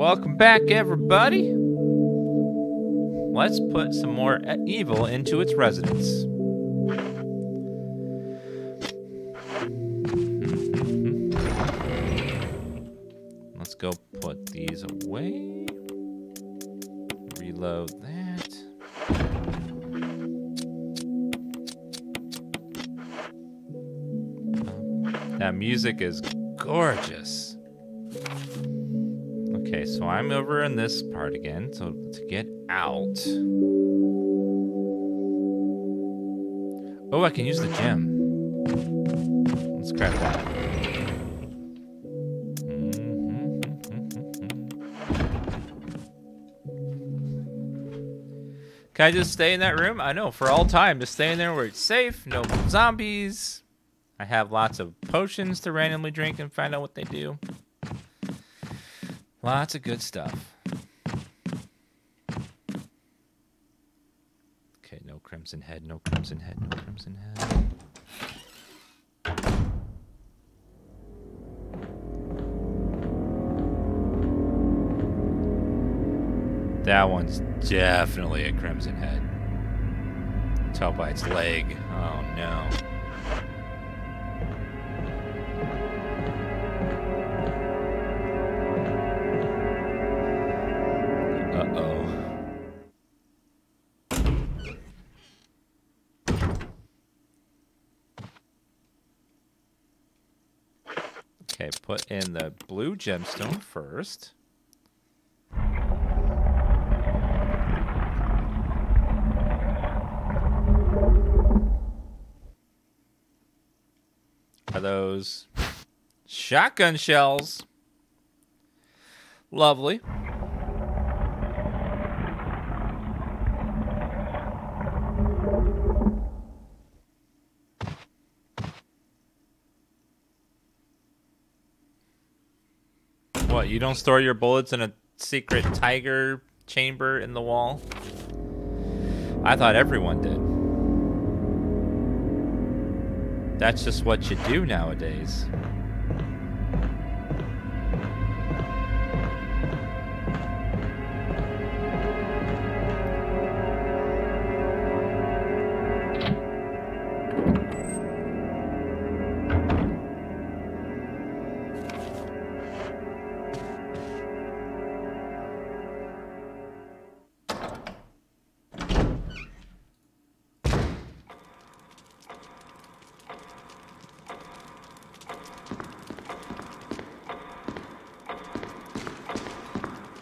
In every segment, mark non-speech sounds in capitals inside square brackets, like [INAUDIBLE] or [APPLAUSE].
Welcome back, everybody. Let's put some more evil into its residence. Let's go put these away. Reload that. That music is gorgeous. Okay, so I'm over in this part again. So to get out. Oh, I can use the gem. Let's grab that. Mm-hmm. Can I just stay in that room? I know, for all time. Just stay in there where it's safe, no zombies. I have lots of potions to randomly drink and find out what they do. Lots of good stuff. Okay, no crimson head, no crimson head, no crimson head. That one's definitely a crimson head. Tell by its leg. Oh no. Put in the blue gemstone first. Are those shotgun shells? Lovely. What, you don't store your bullets in a secret tiger chamber in the wall? I thought everyone did. That's just what you do nowadays.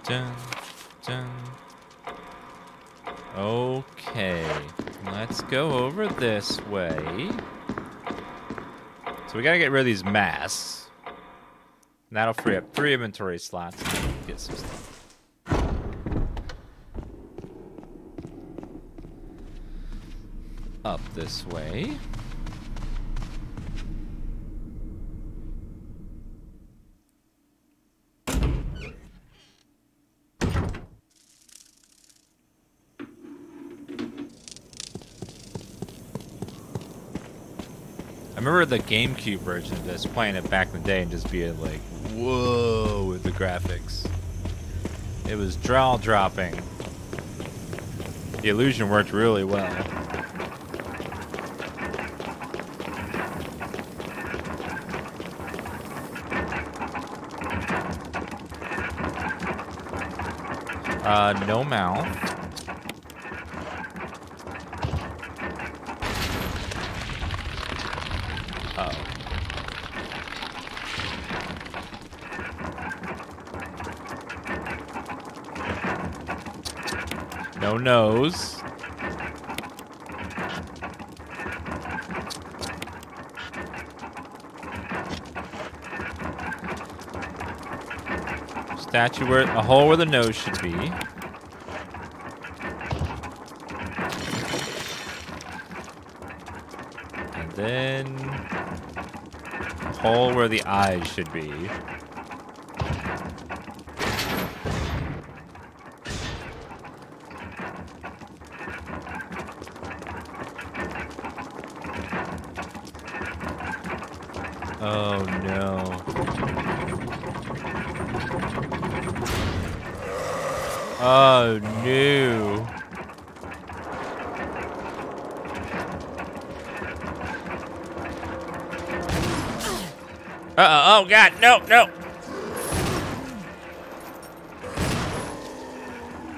Dun, dun. Okay, let's go over this way. So we gotta get rid of these masks. And that'll free up three inventory slots. Get some stuff. Up this way. The GameCube version of this, playing it back in the day and just being like, whoa, with the graphics. It was draw dropping. The illusion worked really well. Uh, no mouth. No nose. Statue where a hole where the nose should be. And then a hole where the eyes should be. Oh no. Oh no. Uh oh, oh god, no, no.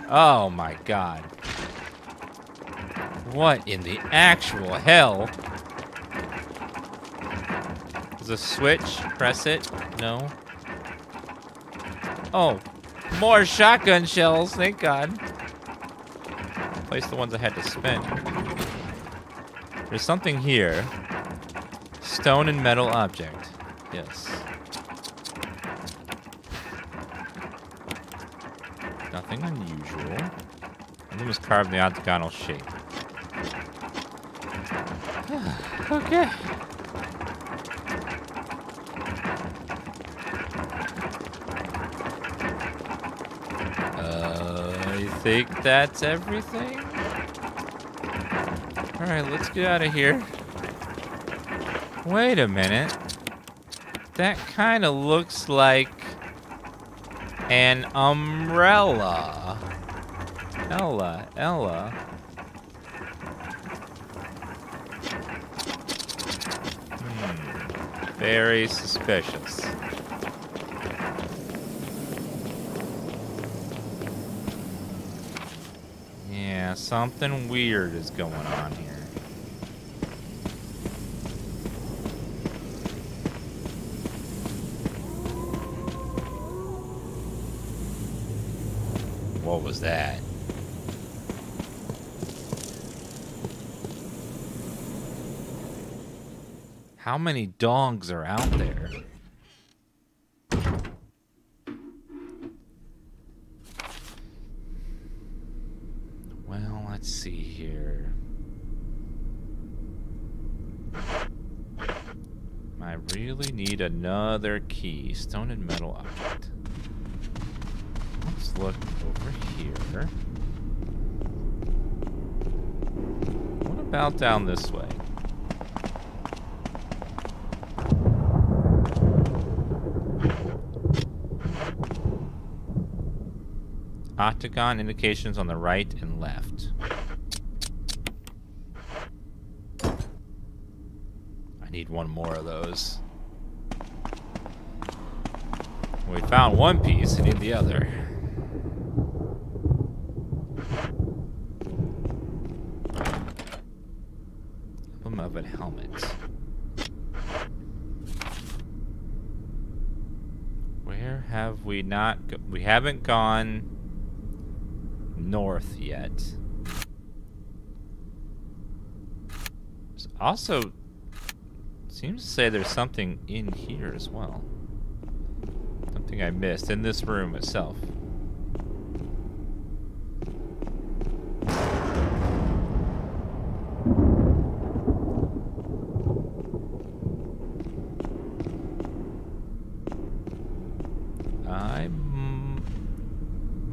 Oh my god. What in the actual hell? There's a switch. Press it. No. Oh, more shotgun shells. Thank God. Place the ones I had to spin. There's something here. Stone and metal object. Yes. Nothing unusual. It was carved in the octagonal shape. [SIGHS] okay. Uh, I think that's everything. All right, let's get out of here. Wait a minute. That kind of looks like an umbrella. Ella, Ella. Hmm. Very suspicious. Yeah, something weird is going on here. What was that? How many dogs are out there? Well, let's see here. I really need another key. Stone and metal object. Look over here. What about down this way? Octagon indications on the right and left. I need one more of those. We found one piece, I need the other. Emblem of a helmet. Where have we not we haven't gone north yet. Also seems to say there's something in here as well. Something I missed in this room itself. I mm,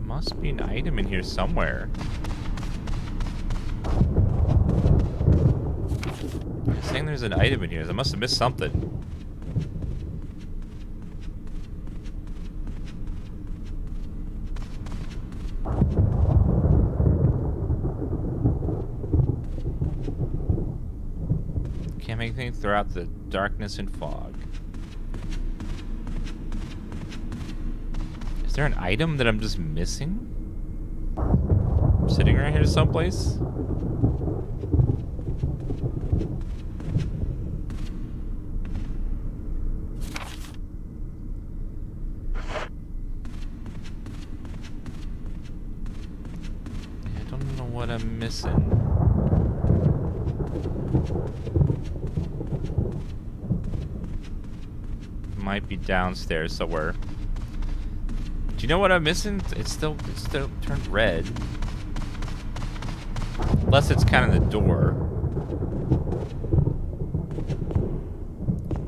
must be an item in here somewhere. You're saying there's an item in here. I must have missed something. Can't make anything throughout the darkness and fog. Is there an item that I'm just missing? Sitting right here someplace? I don't know what I'm missing. Might be downstairs somewhere. You know what I'm missing? It's still it's still turned red. Unless it's kind of the door.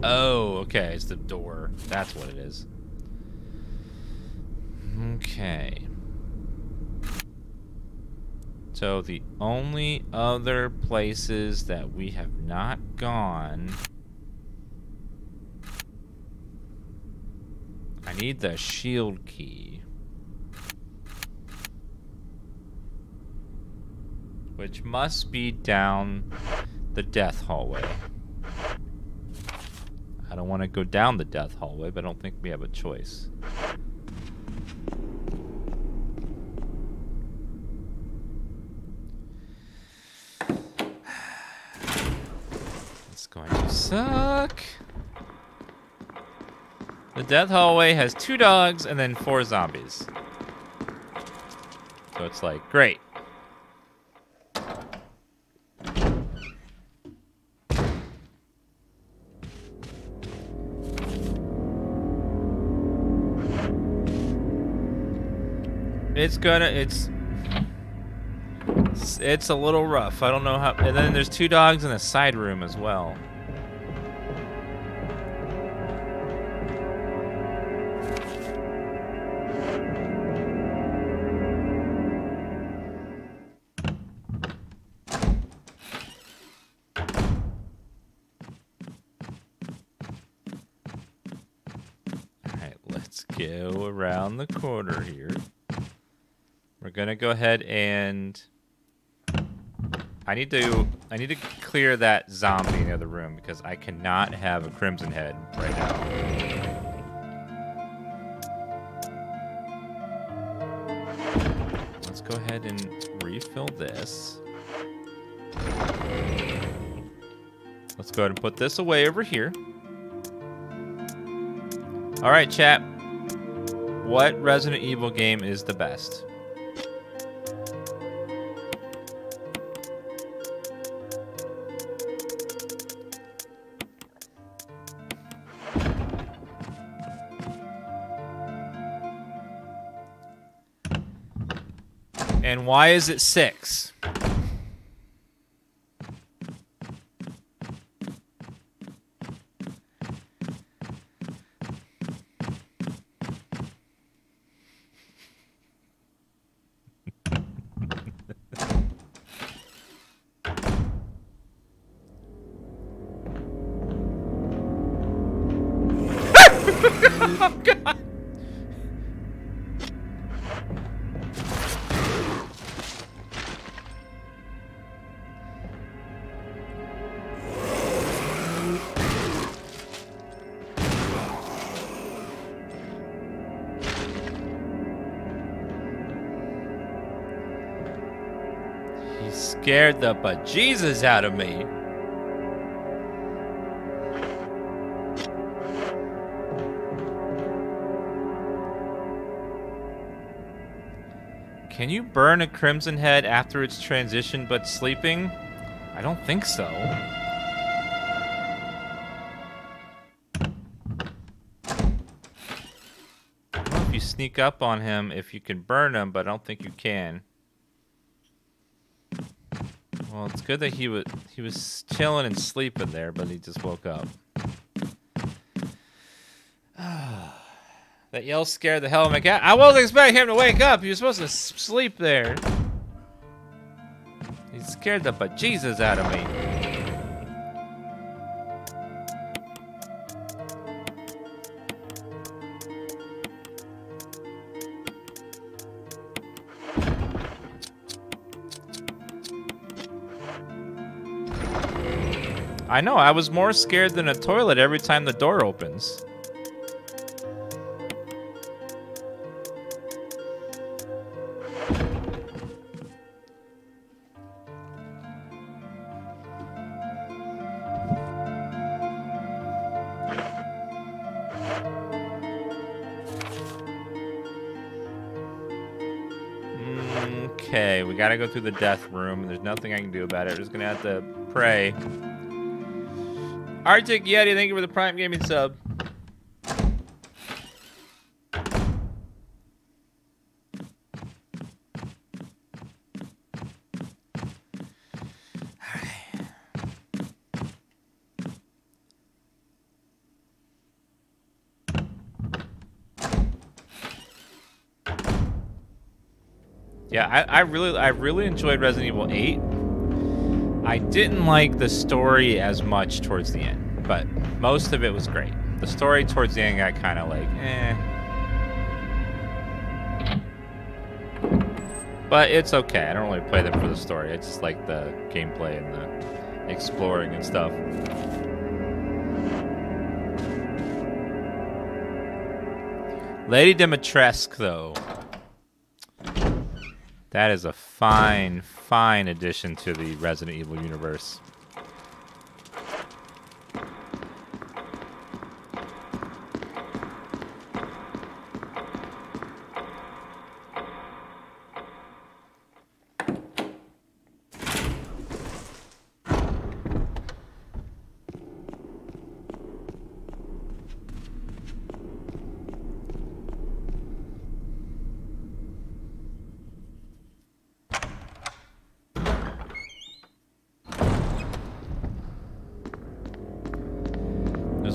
Oh, okay, it's the door. That's what it is. Okay. So the only other places that we have not gone need the shield key. Which must be down the death hallway. I don't want to go down the death hallway, but I don't think we have a choice. The death hallway has two dogs and then four zombies. So it's like, great. It's gonna, it's, it's, a little rough. I don't know how, and then there's two dogs in a side room as well. Go ahead and I need to I need to clear that zombie in the other room because I cannot have a crimson head right now. Let's go ahead and refill this. Let's go ahead and put this away over here. All right, chat. What Resident Evil game is the best? Why is it six? Scared the bejesus out of me. Can you burn a crimson head after its transition but sleeping? I don't think so. If you sneak up on him if you can burn him, but I don't think you can. Well, it's good that he was he was chilling and sleeping there, but he just woke up. [SIGHS] that yell scared the hell out of my cat. I wasn't expecting him to wake up. He was supposed to sleep there. He scared the bejesus out of me. I know, I was more scared than a toilet every time the door opens. Mm, okay, we gotta go through the death room. There's nothing I can do about it. We're just gonna have to pray. Arctic Yeti, thank you for the Prime Gaming sub. Yeah, I, I really I really enjoyed Resident Evil 8. I didn't like the story as much towards the end, but most of it was great. The story towards the end got kind of like, eh. But it's okay. I don't really play them for the story. I just like the gameplay and the exploring and stuff. Lady Dimitrescu, though. That is a fine, fine addition to the Resident Evil universe.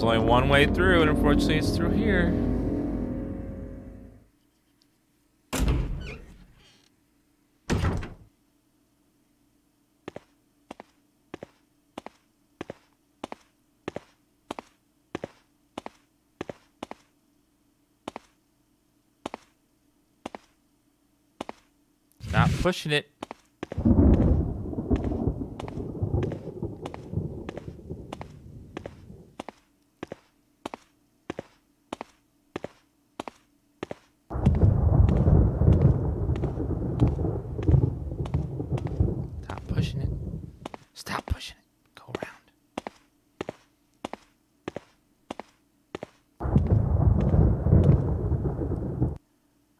Only one way through, and unfortunately, it's through here. Not pushing it. Stop pushing it. Stop pushing it. Go around.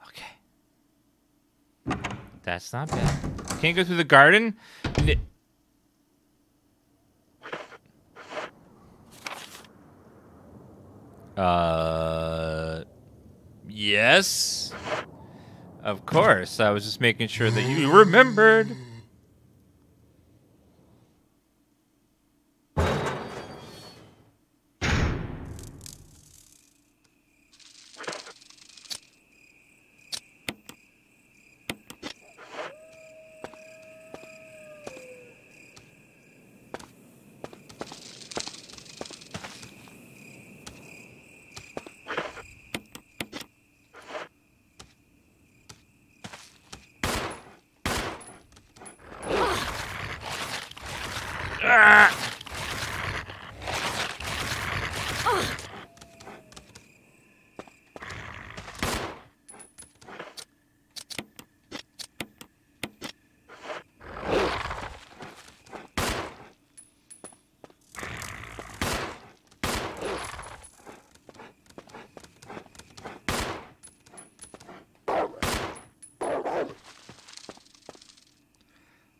Okay. That's not bad. Can't go through the garden? Uh. Yes. Of course. I was just making sure that you remembered.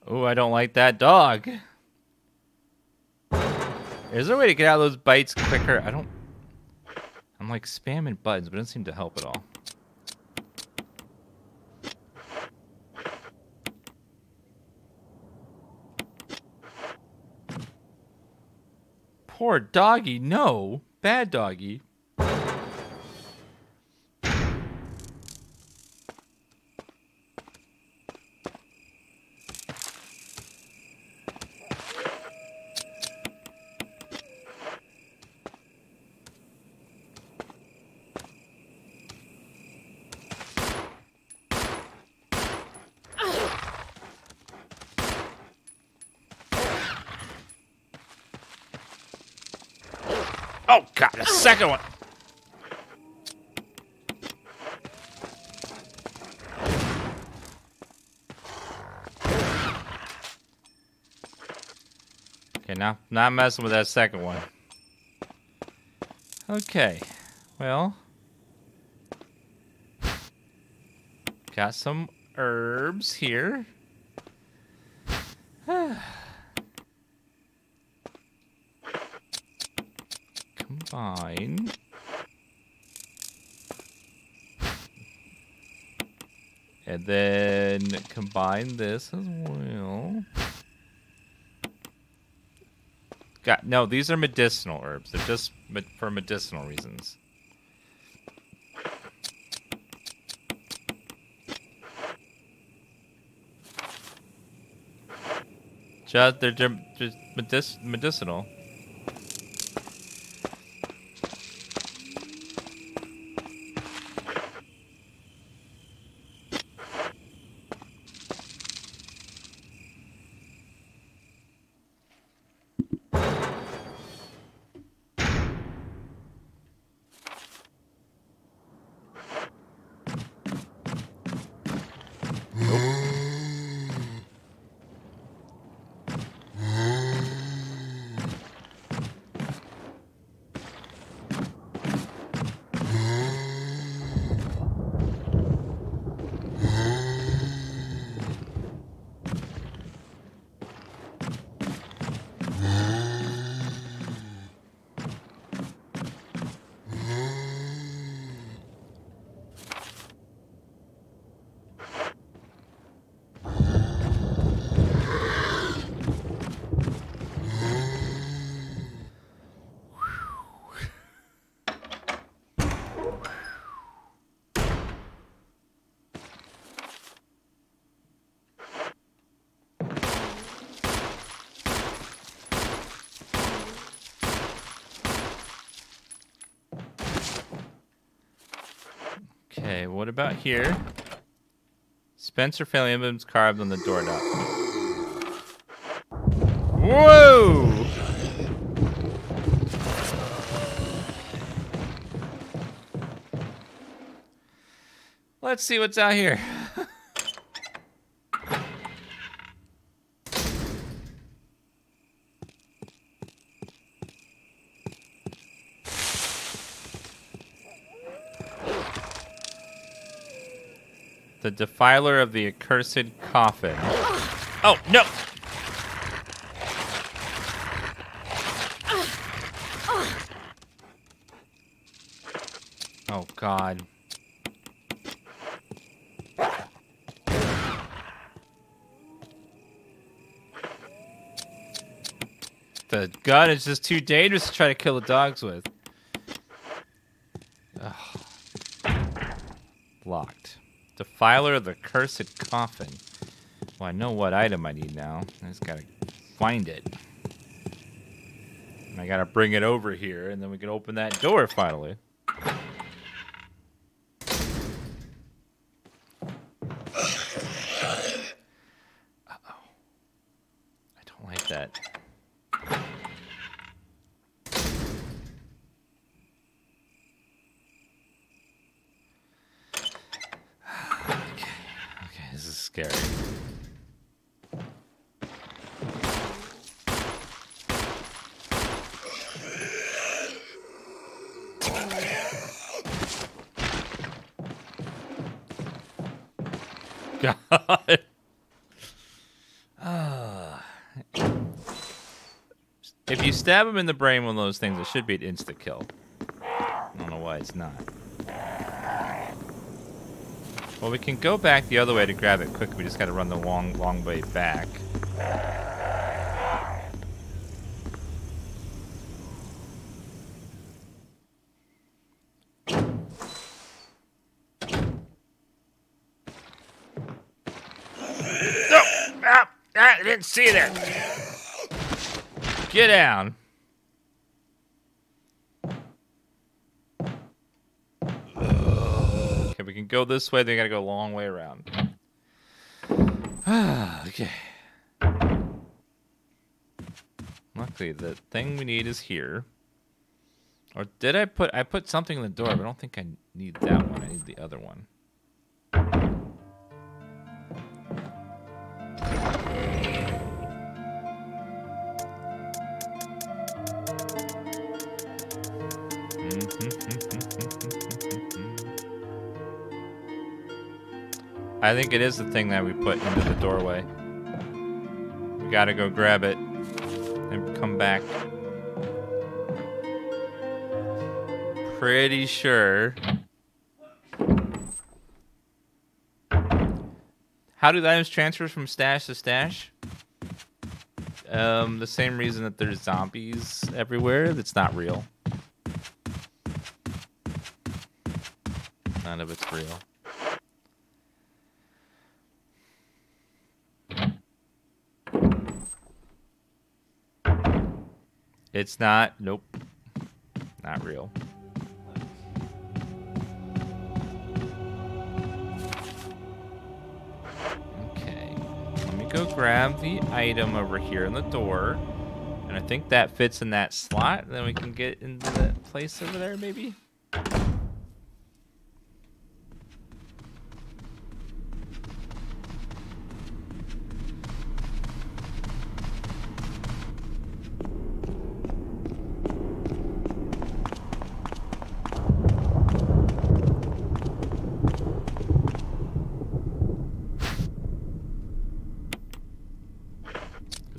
Oh, I don't like that dog. Is there a way to get out of those bites quicker? I don't. I'm like spamming buttons, but it doesn't seem to help at all. Poor doggy. No. Bad doggy. Oh, God. the second one. Okay, now not messing with that second one. Okay, well, got some herbs here. Combine. And then combine this as well. Got no. These are medicinal herbs. They're just for medicinal reasons. Just they're just medic- medicinal. Here? Spencer family emblems carved on the doorknob. Whoa! Let's see what's out here. The defiler of the accursed coffin. Oh, no! Oh, God. The gun is just too dangerous to try to kill the dogs with. Ugh. Locked. Of the cursed coffin. Well, I know what item I need now. I just gotta find it. And I gotta bring it over here, and then we can open that door finally. Uh-oh. I don't like that. Okay, okay, this is scary. God. Ah. if you stab him in the brain one of those things, it should be an insta kill. I don't know why it's not. Well, we can go back the other way to grab it quick. We just got to run the long, long way back. No! Ah, ah, I didn't see that. Get down. Okay, we can go this way, then we gotta go a long way around. [SIGHS] okay. Luckily, the thing we need is here. Or did I put... I put something in the door, but I don't think I need that one. I need the other one. I think it is the thing that we put into the doorway. We gotta go grab it and come back. Pretty sure. How do items transfer from stash to stash? Um, the same reason that there's zombies everywhere. That's not real. None of it's real. It's not. Nope. Not real. Okay. Let me go grab the item over here in the door. And I think that fits in that slot. Then we can get into that place over there, maybe?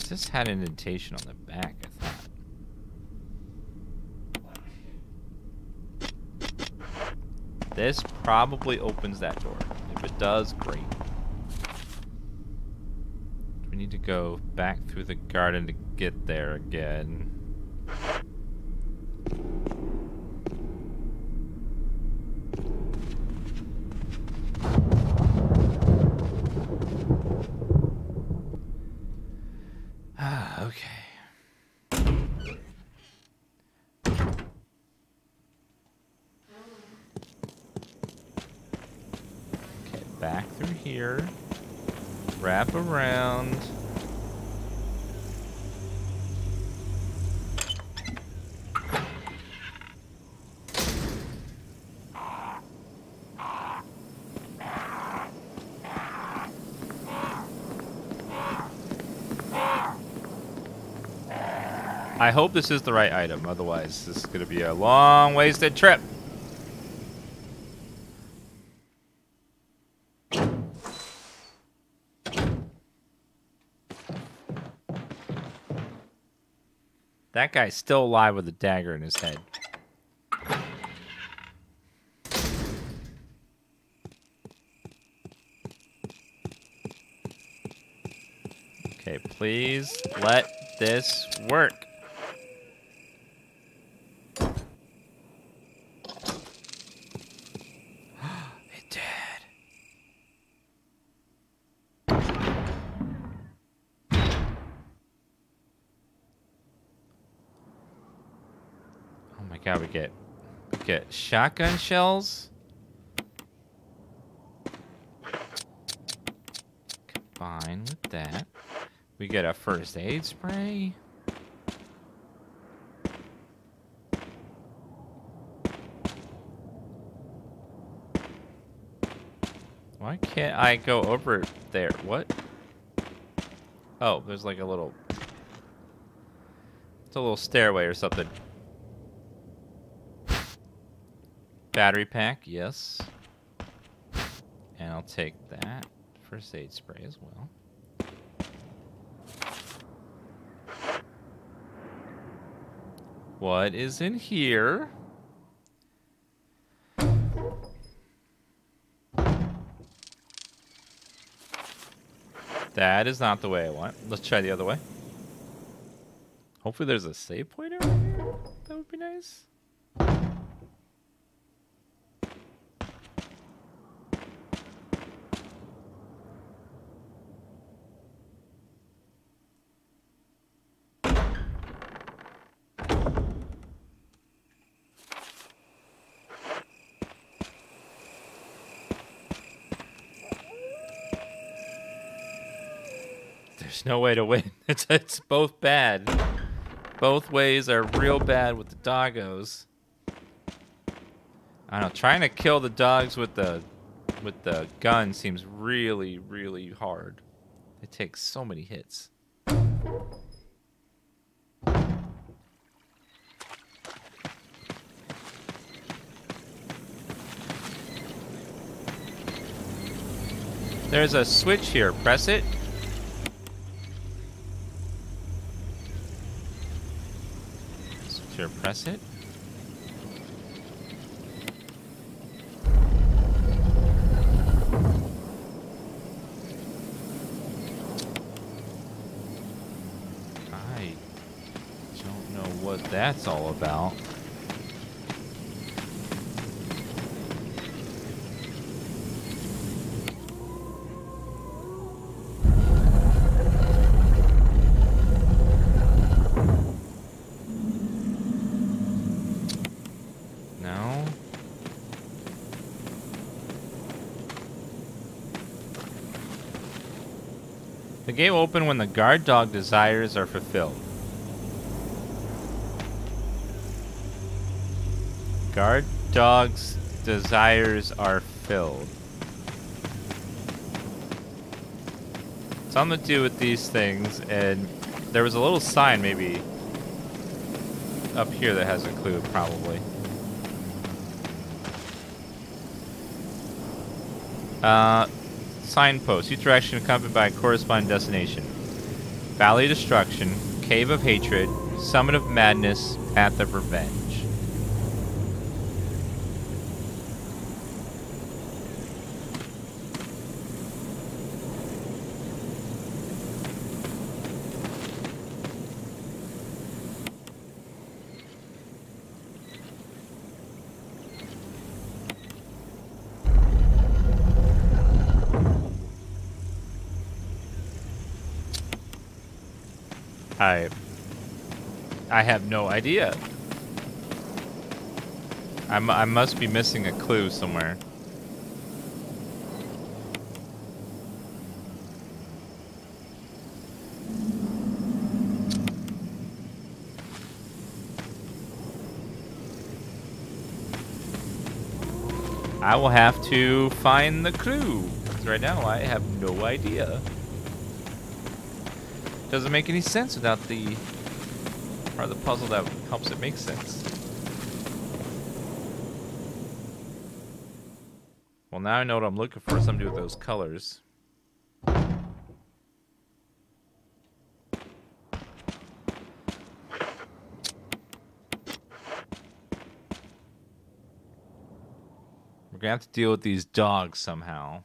This had an indentation on the back, I thought. This probably opens that door. If it does, great. We need to go back through the garden to get there again. Ah, okay. back through here. Wrap around. I hope this is the right item, otherwise this is going to be a long wasted trip. That guy's still alive with a dagger in his head. Okay, please let this work. it did. Oh my god, we get we get shotgun shells. Combine with that. We get a first aid spray. Why can't I go over there? What? Oh, there's like a little... It's a little stairway or something. Battery pack, yes. And I'll take that. First aid spray as well. What is in here? That is not the way I want. Let's try the other way. Hopefully there's a save point here. That would be nice. No way to win. [LAUGHS] It's it's both bad. Both ways are real bad with the doggos. I don't know. Trying to kill the dogs with the with the gun seems really, really hard. It takes so many hits. There's a switch here. Press it. Switch here. Press it. I don't know what that's all about. No. Game will open when the guard dog desires are fulfilled. Guard dog's desires are filled. Something to do with these things, and there was a little sign maybe up here that has a clue, probably. Uh, signpost. Each direction accompanied by a corresponding destination. Valley of Destruction, Cave of Hatred, Summit of Madness, Path of Revenge. I have no idea. I'm, I must be missing a clue somewhere. I will have to find the clue. Because right now I have no idea. Doesn't make any sense without the part of the puzzle that helps it make sense. Well, now I know what I'm looking for. Something to do with those colors. We're gonna have to deal with these dogs somehow.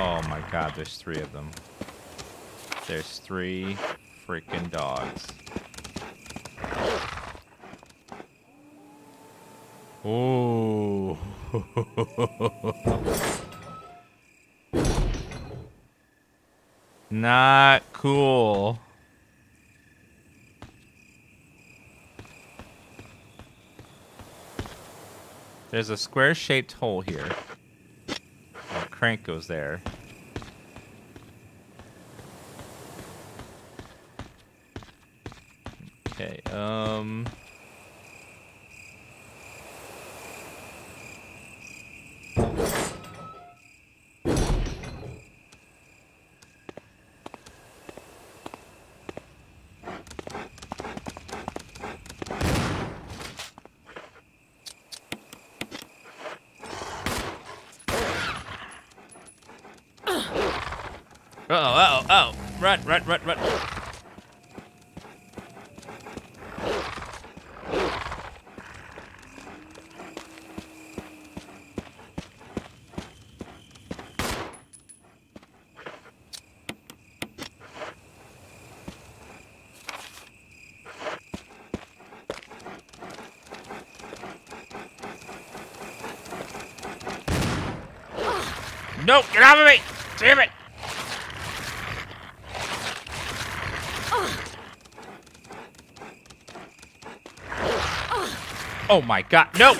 Oh my god, there's three of them. There's three freaking dogs. Oh. [LAUGHS] Not cool. There's a square shaped hole here. Oh, crank goes there. Okay, um. Uh oh, uh oh, oh. Run, run, run, run. No, get off of me! Damn it! Oh my god, no!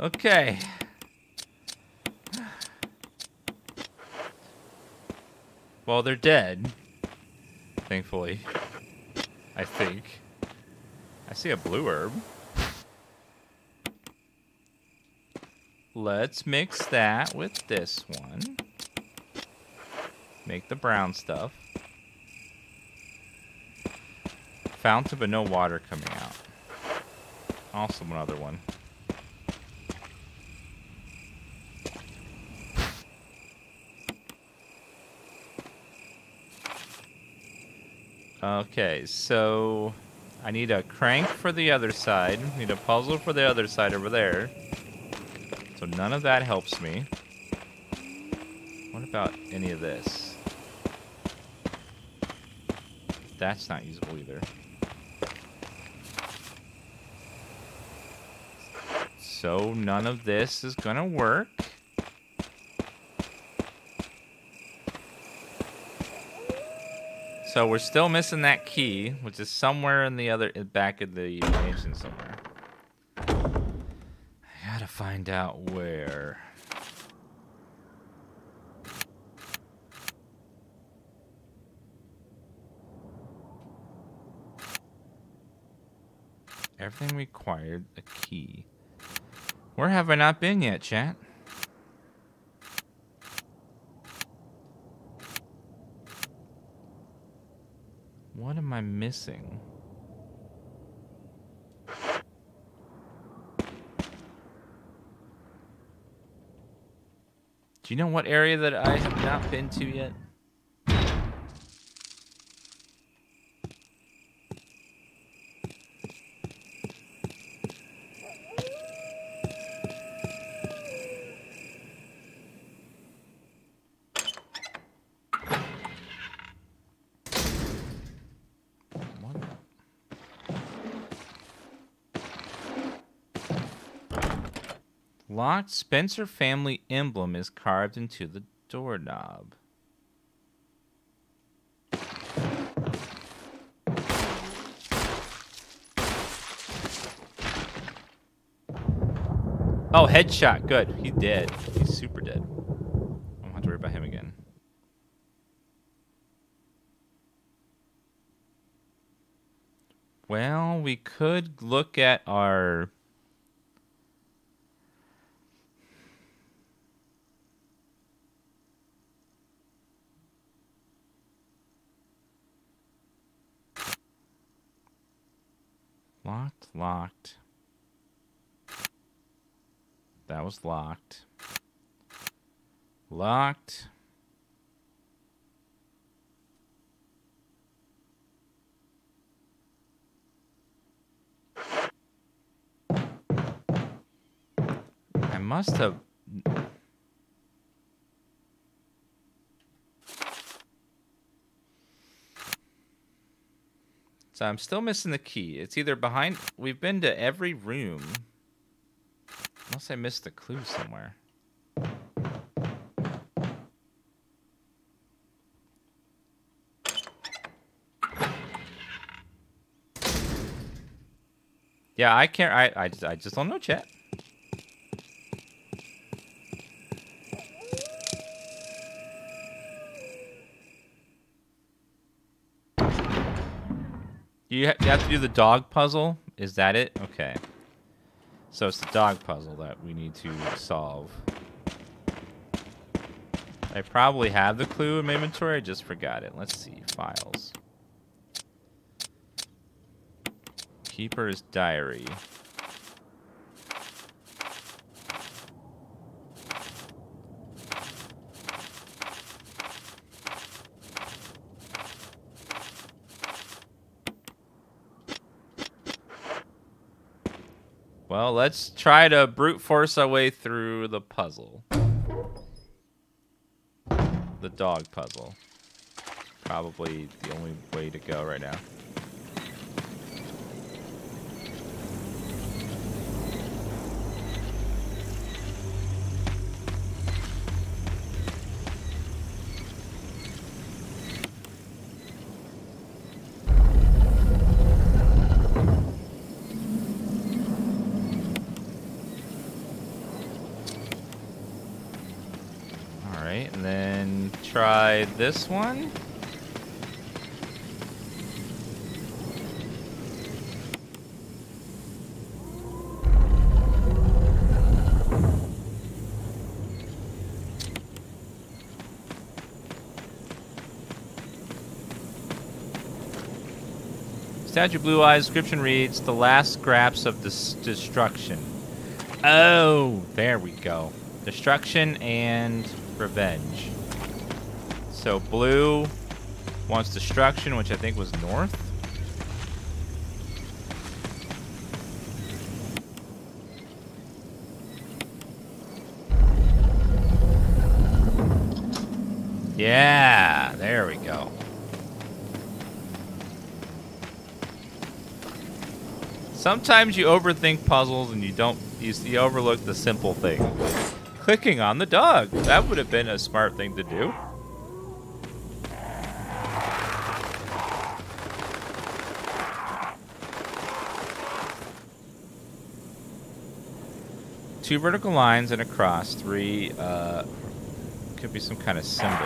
Okay. Well, they're dead. Thankfully. I think. I see a blue herb. Let's mix that with this one. Make the brown stuff. Fountain, but no water coming out. Also another one. Okay, so I need a crank for the other side. Need a puzzle for the other side over there. So none of that helps me. What about any of this? That's not usable either. So none of this is gonna work. So we're still missing that key, which is somewhere in the other back of the mansion somewhere. I gotta find out where. Everything required a key. Where have I not been yet, chat? What am I missing? Do you know what area that I have not been to yet? Locked Spencer family emblem is carved into the doorknob. Oh, headshot. Good. He's dead. He's super dead. I don't have to worry about him again. Well, we could look at our Locked, locked. That was locked. Locked. I must have... So I'm still missing the key. It's either behind... We've been to every room. Unless I missed the clue somewhere. Yeah, I can't... I, I, just, I just don't know, chat. You, ha you have to do the dog puzzle? Is that it? Okay. So it's the dog puzzle that we need to solve. I probably have the clue in my inventory, I just forgot it. Let's see, files. Keeper's diary. Well, let's try to brute force our way through the puzzle. The dog puzzle. Probably the only way to go right now. Alright, and then try this one. Statue Blue Eyes description reads The last scraps of destruction. Oh, there we go. Destruction and revenge. So blue wants destruction, which I think was north. Yeah, there we go. Sometimes you overthink puzzles and you don't you, you overlook the simple thing. Clicking on the dog. That would have been a smart thing to do. Two vertical lines and a cross. Three, uh, could be some kind of symbol.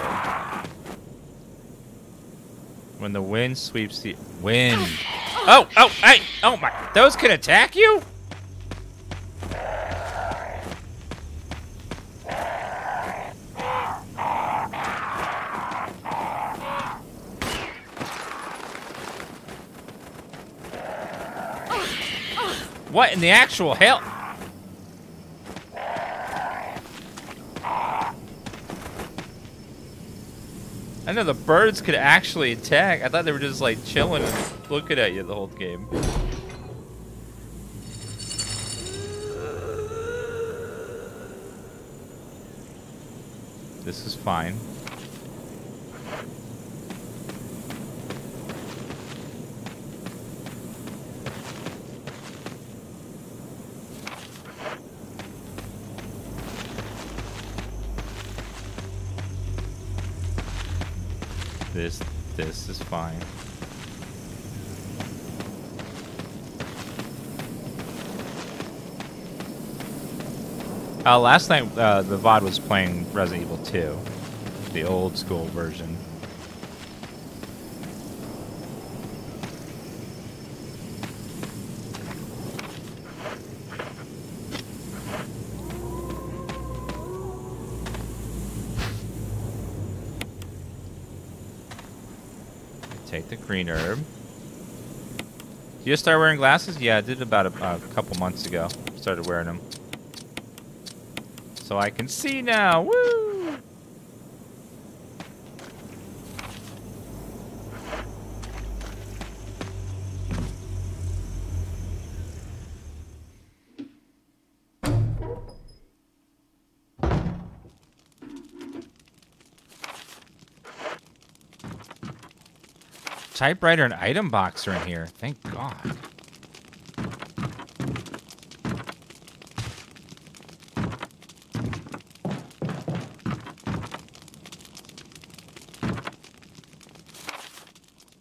When the wind sweeps the wind. Oh, oh, hey, oh my, those can attack you? What in the actual hell? I know the birds could actually attack. I thought they were just like chilling and looking at you the whole game. This is fine. Fine. Uh, last night, uh, the VOD was playing Resident Evil 2, the old school version. Take the green herb. Did you start wearing glasses? Yeah, I did about a, a couple months ago. Started wearing them. So I can see now. Woo! Typewriter and item box are in here. Thank God.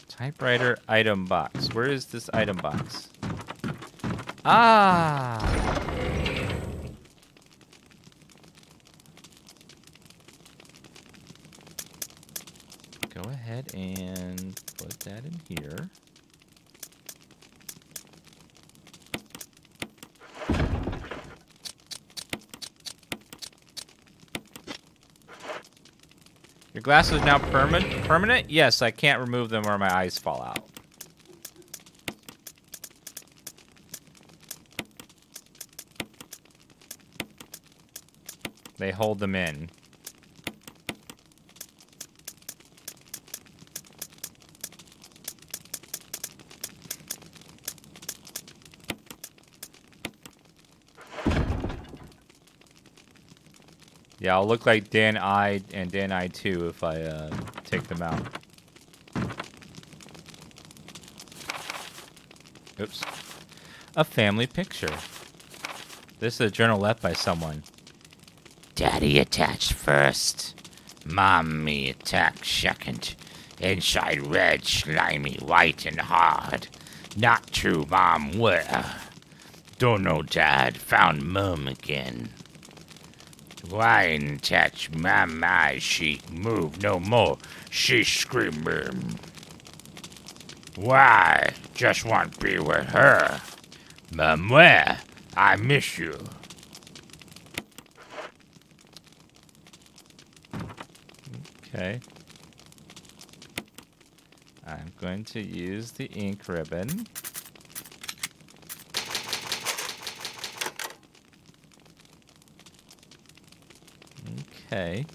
Typewriter item box. Where is this item box? Ah! Go ahead and put that in here. Your glasses are now permanent? Permanent? Yes, I can't remove them or my eyes fall out. They hold them in. Yeah, I'll look like Dan I and Dan I too if I uh, take them out. Oops. A family picture. This is a journal left by someone. Daddy attached first. Mommy attacked second. Inside red, slimy, white, and hard. Not true, Mom. Where? Don't know, Dad. Found Mom again. Why touch my my she move no more. She screaming. Why? Just want to be with her. Where? I miss you. Okay. I'm going to use the ink ribbon. Okay.